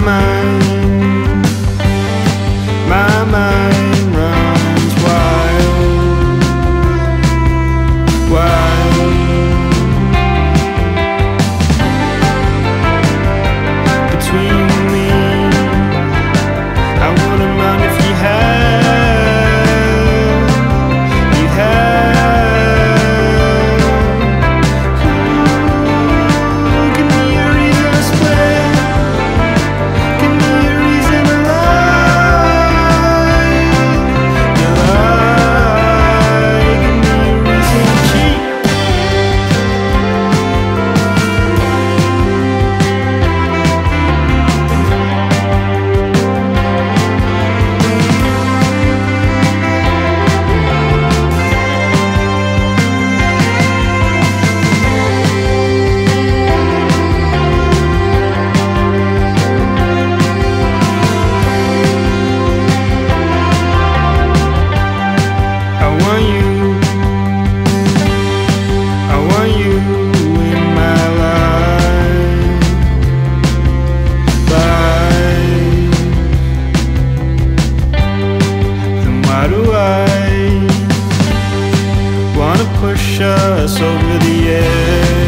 mind us over the edge?